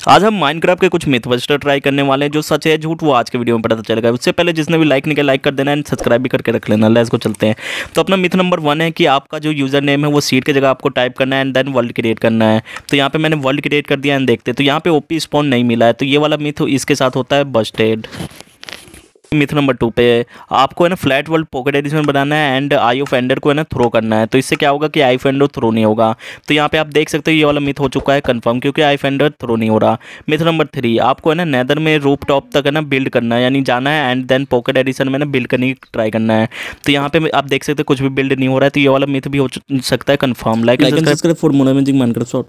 आज हम माइनक्राफ्ट के कुछ मिथबस्टर ट्राई करने वाले हैं, जो सच है, झूठ, वो आज के वीडियो में पता चलेगा। उससे पहले जिसने भी लाइक नहीं किया लाइक कर देना एंड सब्सक्राइब भी करके रख लेना। लेस को चलते हैं। तो अपना मिथ नंबर वन है कि आपका जो यूज़र नेम है, वो सीट की जगह आपको टाइप करना है एंड देन वर्ल्ड क्रिएट करना है। तो यहाँ पर मैंने वर्ल्ड क्रिएट कर दिया एंड देखते तो यहाँ पे ओपी स्पॉन नहीं मिला है। तो ये वाला मिथ इसके साथ होता है बस्टेड मिथ नंबर टू पे आपको है ना फ्लैट वर्ल्ड पॉकेट एडिशन बनाना है एंड आई ऑफ़ एंडर को है ना थ्रो करना है। तो इससे क्या होगा कि आई फेंडर थ्रो नहीं होगा। तो यहाँ पे आप देख सकते हो ये वाला मिथ हो चुका है कंफर्म क्योंकि आई फेंडर थ्रो नहीं हो रहा। मिथ नंबर थ्री आपको है ना नैदर में रूप टॉप तक है ना बिल्ड करना है यानी जाना है एंड देन पॉकेट एडिशन में ना बिल्ड करने की ट्राई करना है। तो यहाँ पे आप देख सकते हो कुछ भी बिल्ड नहीं हो रहा है तो ये वाला मिथ भी हो सकता है कन्फर्म लाइक फॉर मोनोमेजिक माइनक्राफ्ट